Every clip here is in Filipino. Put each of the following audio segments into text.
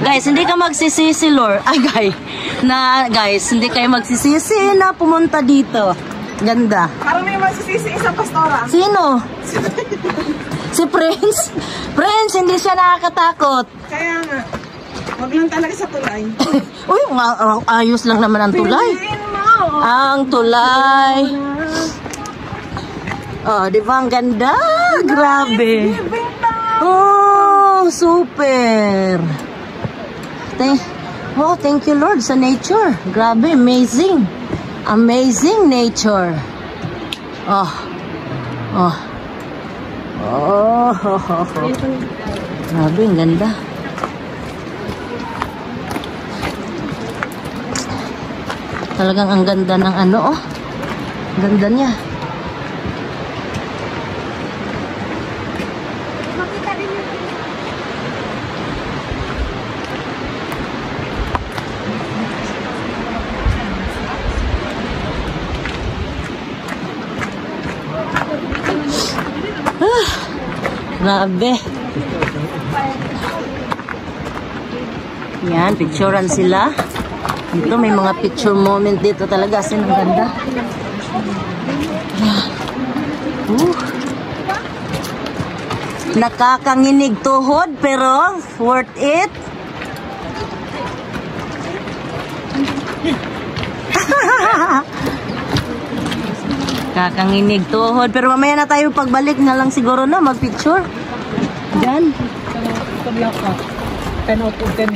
Guys, hindi ka magsisisi, Lord. Ay, guys. Na, guys, hindi kayo magsisisi na pumunta dito. Ganda. Parang may masisisi isang pastora. Sino? si Prince? Prince, hindi siya nakakatakot. Kaya nga, wag lang talaga sa tulay. Uy, ayos lang naman ang tulay. Mo! Ang tulay. Oh, di ba ang ganda? Grabe. Oh, super. Thank, oh, thank you Lord sa nature. Grabe, amazing. Amazing nature. Oh. Oh. Oh. Grabe, ang ganda. Talagang ang ganda ng ano, oh. Ganda niya. Grabe. Yan, picturean sila. Dito may mga picture moment dito talaga. As in, ang ganda. Uh. Nakakanginig tuhod pero worth it. Kakanginig tuhod. Pero mamaya na tayo pagbalik na lang siguro na magpicture. Diyan. Tabla ka. 10 out of 10.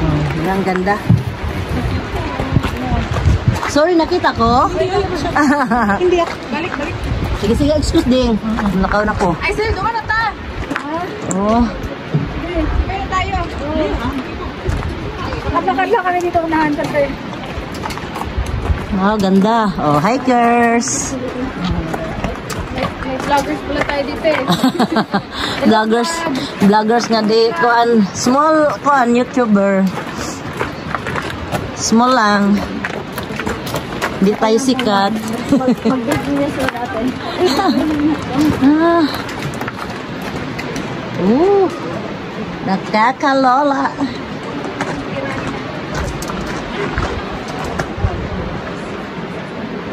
Oh, ang ganda. Sorry, nakita ko. Hindi ako. Balik, balik. sige, sige, excuse ding. Nakaw na ko. Ay, sir, duman na ta. Oh, Kaya tayo. Kapakad lang kami dito unahan sa sir. Oh, ganda. Oh, hikers. May vloggers pala tayo dito eh. vloggers, vloggers nga di kuan small kuan YouTuber. Small lang. Di tayo sikat. Mag-business na natin. ah. Uh,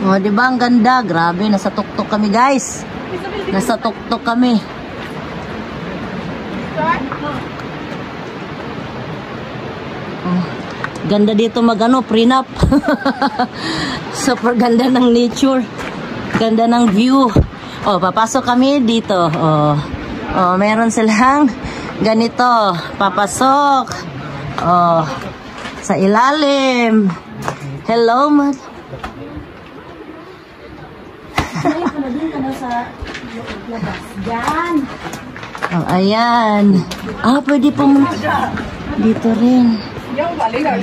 nakakalola. Oh, di ang ganda? Grabe, nasa tuktok kami, guys. Nasa tuktok kami. Oh, ganda dito magano, prenup. Super ganda ng nature. Ganda ng view. Oh, papasok kami dito. Oh. Oh, meron silang ganito. Papasok. Oh. Sa ilalim. Hello, mad. Oh, ayan. Ah, pwede pumunta. Dito rin. Yung balik na.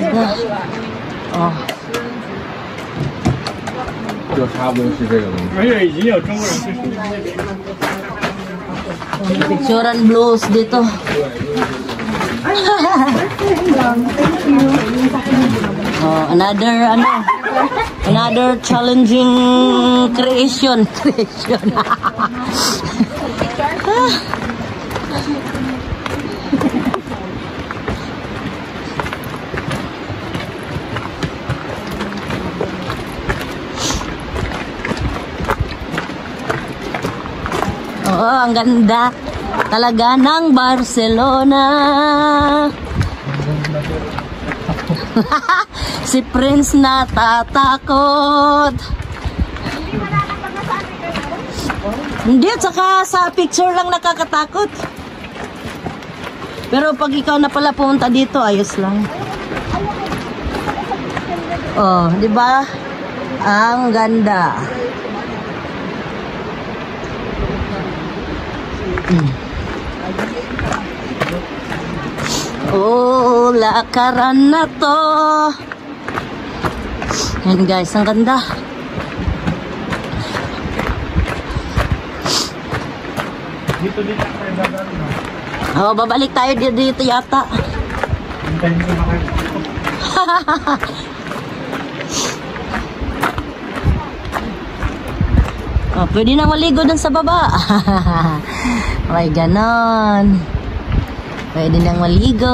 Oh. 就差不多是这个东西。而且已经有中国人会说这边。 Picturean blues dito. oh, another ano Another challenging creation. Creation. Oo, ang ganda. Talaga ng Barcelona. si Prince natatakot. Hindi, at saka sa picture lang nakakatakot. Pero pag ikaw na pala pumunta dito, ayos lang. Oh, di ba? Ang ganda. Oh, lakaran na to. Yan guys, ang ganda. Dito dito tayo dadaan na. Oh, babalik tayo dito, dito yata. Oh, pwede na maligo dun sa baba. May ganon. Pwede nang maligo.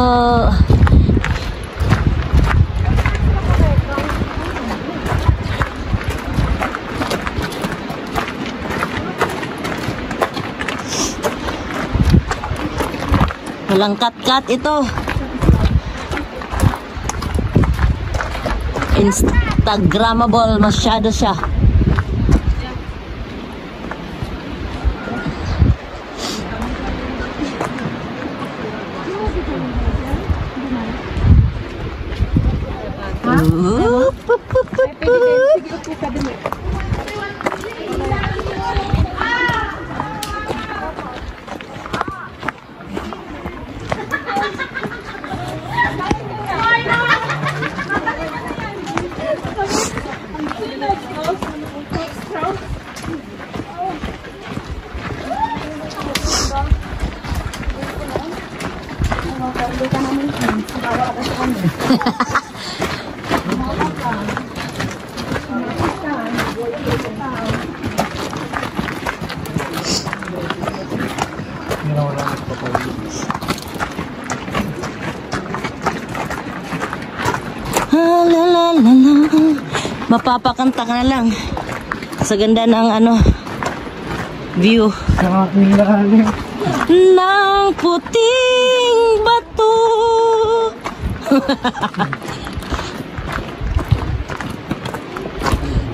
Walang cut-cut ito. Instagrammable masyado siya. Oop, oop. Mapapakanta ka na lang. Sa ganda ng ano, view. Lalim. ng puting bato.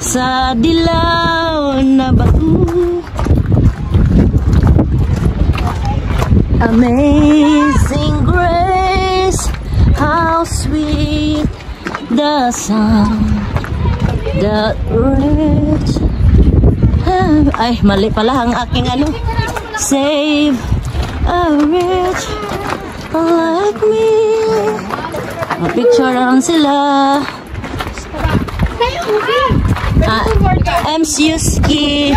Sa dilaw na bato. Amazing grace, how sweet the sound that reach. Ay, mali pala ang aking ano. Save a rich like me. Ma-picture lang sila. Ah, MC Yuski.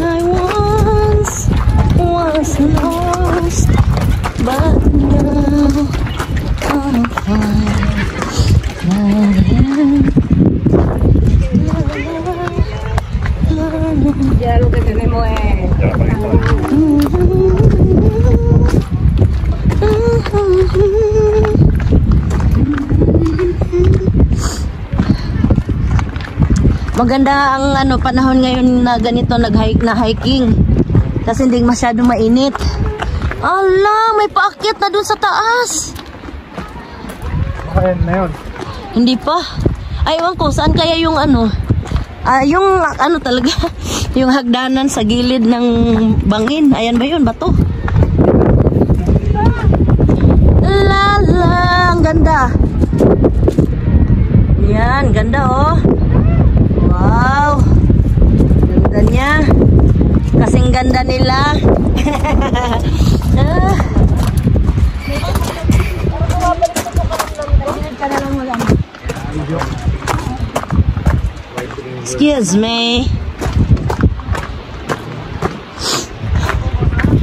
I once was but now I'm fine. Ya lo que tenemos. Maganda ang ano panahon ngayon na ganito nag-hike na hiking. Kasi hindi masyadong mainit. Ala, may paakyat na dun sa taas. Okay na yun. Hindi pa. Ay, ewan ko, saan kaya yung ano? Ah, yung ano talaga, yung hagdanan sa gilid ng bangin. Ayan ba yun? Bato. Lala, ang ganda. Yan, ganda oh. Wow. Ganda niya. Kasing ganda nila. ah. Excuse me.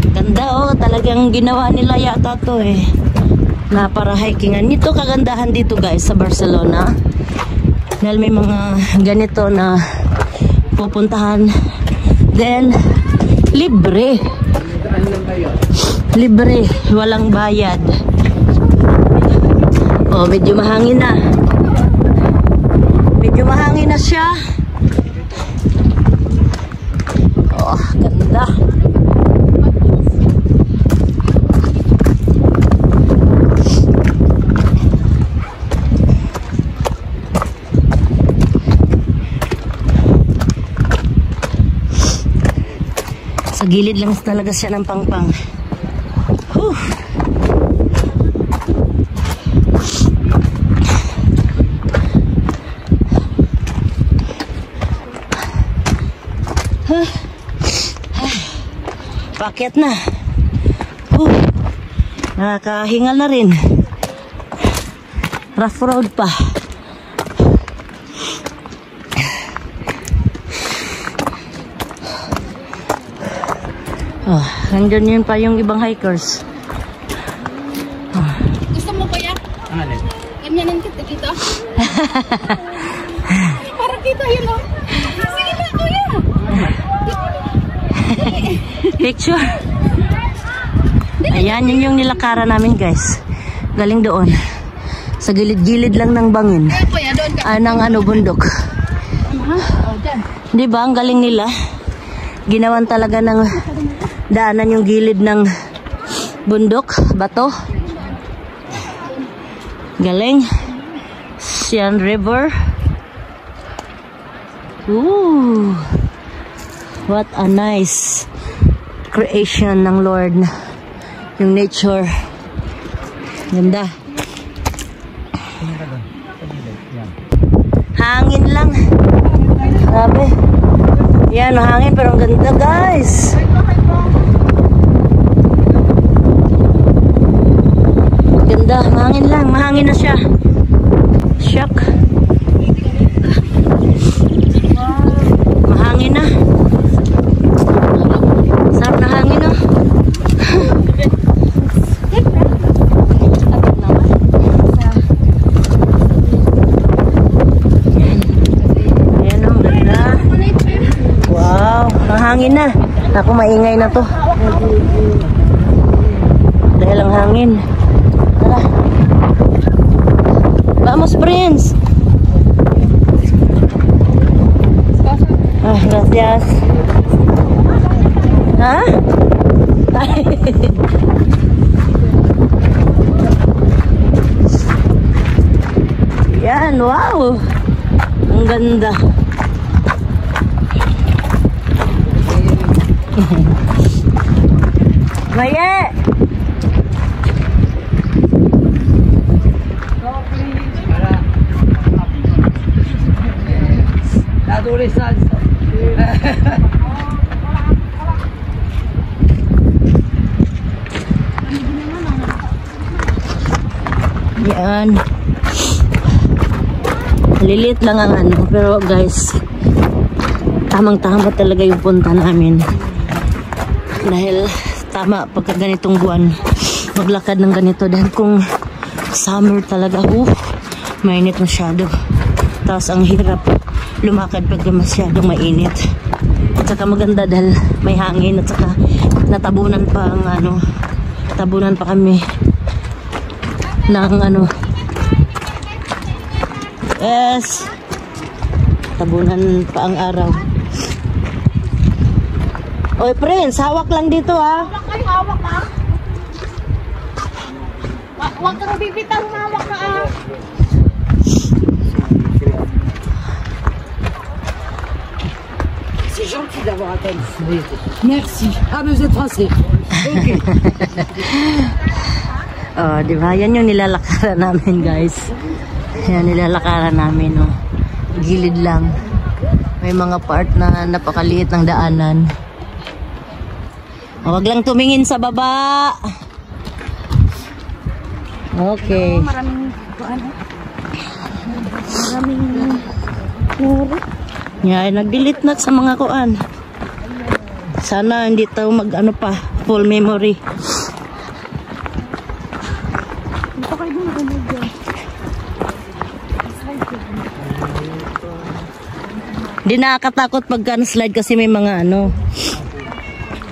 Ganda oh, talagang ginawa nila yata to eh. Na para hikingan. Nito kagandahan dito guys sa Barcelona. Dahil may mga ganito na pupuntahan. Then, libre. Libre. Walang bayad. Oh, medyo mahangin na. Medyo mahangin na siya. Oh, ganda. Sa gilid lang talaga siya ng pangpang. Whew. Paket na. Uh, nakakahingal na rin. Rough road pa. Oh, nandun yun pa yung ibang hikers. Gusto mo kaya? Ano? Ganyanin kita dito. Parang kita yun oh. Sige Picture. Ayan, yun yung nilakaran namin guys. Galing doon. Sa gilid-gilid lang ng bangin. Ah, ng ano, bundok. Di ba? Ang galing nila. Ginawan talaga ng daanan yung gilid ng bundok, bato. Galing. Sian River. Ooh. What a nice creation ng Lord. Yung nature. Ganda. Hangin lang. Grabe. Yan, mahangin pero ang ganda guys. Ganda, mahangin lang. Mahangin na siya. Shock. Mahangin na. Sarap na hangin oh. Ayan oh, ang ganda. Wow, ang hangin na. Ako maingay na to. Dahil ang hangin. Tara. Vamos, Prince. Ah, gracias. Ha? Yan, wow. Ang ganda. Maye! Yan. Lilit lang ang ano. Pero guys, tamang-tama talaga yung punta namin. Dahil tama pagka ganitong buwan, maglakad ng ganito. Dahil kung summer talaga, uh, mainit masyado. Tapos ang hirap lumakad pagka masyadong mainit. At saka maganda dahil may hangin at saka natabunan pa ang ano, tabunan pa kami ng ano yes tabunan pa ang araw oy prince hawak lang dito ha Hawak kayo, hawak. Wa- Huwag kang bibitang hawak ka ah. C'est gentil d'avoir attendu. Merci. Ah, mais vous êtes français. Ok. oh di ba yan yung nilalakaran namin guys yan nilalakaran namin no gilid lang may mga part na napakaliit ng daanan Huwag lang tumingin sa baba. Okay. Maraming, ano, maraming Yan, nag-delete na sa mga kuan. Sana hindi tayo mag ano pa, full memory. Di nakakatakot pagka slide kasi may mga ano,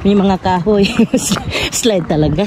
may mga kahoy. slide talaga.